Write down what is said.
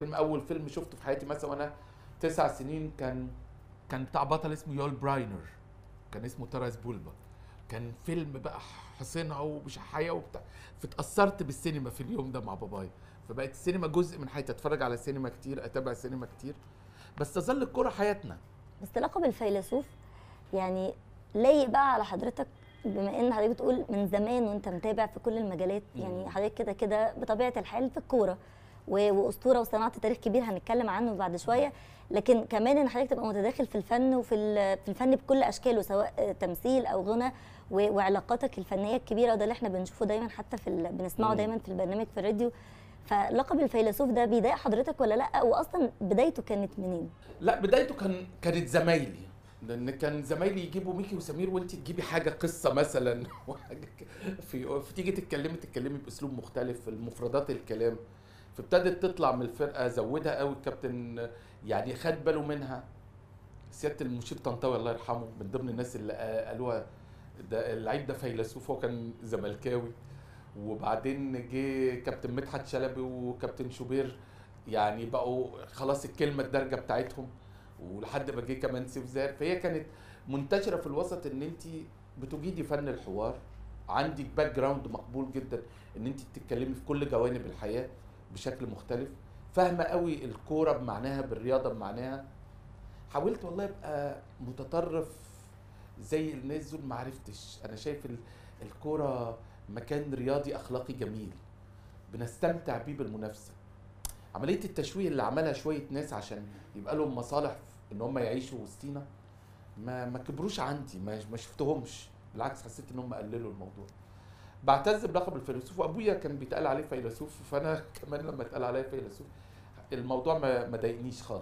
فيلم أول فيلم شفته في حياتي مثلا وأنا تسع سنين كان كان بتاع بطل اسمه يول براينر. كان اسمه تراس بولبا. كان فيلم بقى حصينة ومش حياة وبتاع. فتأثرت بالسينما في اليوم ده مع بابايا. فبقت السينما جزء من حياتي. أتفرج على سينما كتير أتابع سينما كتير. بس تظل الكرة حياتنا. بس لقب الفيلسوف يعني لايق بقى على حضرتك بما إن حضرتك بتقول من زمان وأنت متابع في كل المجالات يعني حضرتك كده كده بطبيعة الحال في الكورة. وأسطورة وصناعة تاريخ كبير هنتكلم عنه بعد شوية. لكن كمان إن حضرتك تبقى متداخل في الفن وفي في الفن بكل أشكاله سواء تمثيل أو غنى وعلاقاتك الفنية الكبيرة وده اللي إحنا بنشوفه دايما حتى في ال- بنسمعه. دايما في البرنامج في الراديو. فلقب الفيلسوف ده بيضايق حضرتك ولا لأ؟ واصلا بدايته كانت منين؟ لأ بدايته كان كانت زمايلي. لأن كان زمايلي يجيبوا ميكي وسمير وانت تجيبي حاجة قصة مثلا. وحاجة ك- في فتيجي تتكلمي تتكلمي بأسلوب مختلف المفردات الكلام. فابتدت تطلع من الفرقة زودها قوي الكابتن يعني خد باله منها. سيادة المشير طنطاوي الله يرحمه من ضمن الناس اللي قا- قالوها ده اللعيب ده فيلسوف هو كان زملكاوي. وبعدين جه كابتن مدحت شلبي وكابتن شوبير يعني بقوا خلاص الكلمة الدارجة بتاعتهم. ولحد ما جه كمان سيف زاهر. فهي كانت منتشرة في الوسط إن أنت بتجيدي فن الحوار. عندك background مقبول جدا إن أنت تتكلمي في كل جوانب الحياة. بشكل مختلف. فاهمة قوي الكورة بمعناها بالرياضة بمعناها. حاولت والله أبقى متطرف زي الناس دول ما عرفتش. أنا شايف ال- الكورة مكان رياضي أخلاقي جميل. بنستمتع بيه بالمنافسة. عملية التشويه اللي عملها شوية ناس عشان يبقى لهم مصالح إن هم يعيشوا وسطينا ما ما كبروش عندي ما ما شفتهمش. بالعكس حسيت إن هم قللوا الموضوع. بعتز بلقب الفيلسوف وأبويا كان بيتقال عليه فيلسوف فأنا كمان لما اتقال عليا فيلسوف الموضوع ما ضايقنيش خالص.